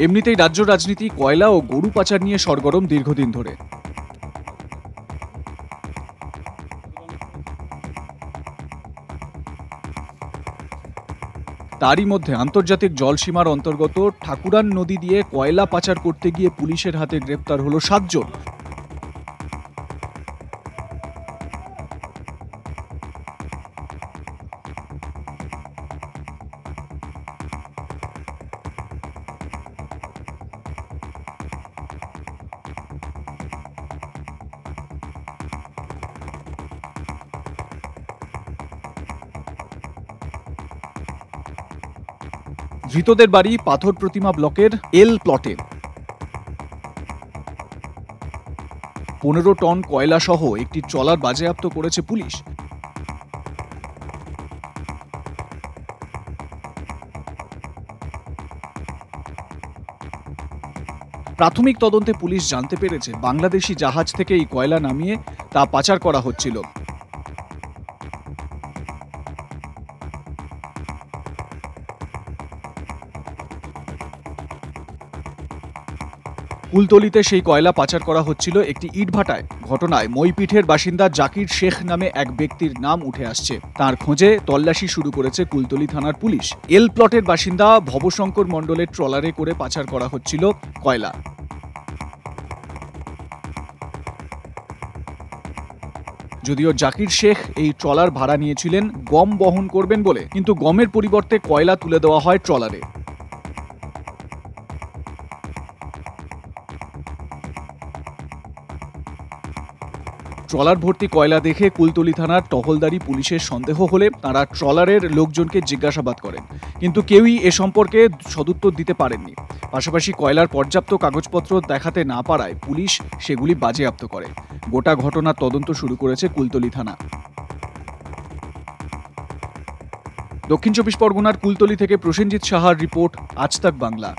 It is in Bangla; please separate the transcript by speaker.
Speaker 1: এমনিতেই রাজ্য রাজনীতি, কয়লা ও গরু পাচার নিয়ে সরগরম দীর্ঘদিন ধরে। তারই মধ্যে আন্তর্জাতিক জলসীমার অন্তর্গত ঠাকুরান নদী দিয়ে কয়লা পাচার করতে গিয়ে পুলিশের হাতে গ্রেপ্তার হলো সাতজন। ধৃতদের বাড়ি পাথর প্রতিমা ব্লকের এল প্লটে। পনেরো টন কয়লা সহ একটি ট্রলার বাজেয়াপ্ত করেছে পুলিশ। প্রাথমিক তদন্তে পুলিশ জানতে পেরেছে, বাংলাদেশি জাহাজ থেকে এই কয়লা নামিয়ে তা পাচার করা হচ্ছিল। কুলতলিতে সেই কয়লা পাচার করা হচ্ছিল একটি ইটভাটায়। ঘটনায় মইপিঠের বাসিন্দা জাকির শেখ নামে এক ব্যক্তির নাম উঠে আসছে। তার খোঁজে তল্লাশি শুরু করেছে কুলতলি থানার পুলিশ। এল প্লটের বাসিন্দা ভবশঙ্কর মণ্ডলের ট্রলারে করে পাচার করা হচ্ছিল কয়লা। যদিও জাকির শেখ এই ট্রলার ভাড়া নিয়েছিলেন, গম বহন করবেন বলে, কিন্তু গমের পরিবর্তে কয়লা তুলে দেওয়া হয় ট্রলারে। ট্রলার ভর্তি কয়লা দেখে কুলতলি থানার টহলদারি পুলিশের সন্দেহ হলে তারা ট্রলারের লোকজনকে জিজ্ঞাসাবাদ করেন। কিন্তু কেউই এ সম্পর্কে সদুত্তর দিতে পারেননি। পাশাপাশি কয়লার পর্যাপ্ত কাগজপত্র দেখাতে না পারায় পুলিশ সেগুলি বাজেয়াপ্ত করে। গোটা ঘটনার তদন্ত শুরু করেছে কুলতলি থানা। দক্ষিণ চব্বিশ পরগনার কুলতলি থেকে প্রসেনজিৎ সাহার রিপোর্ট আজ তাক বাংলা।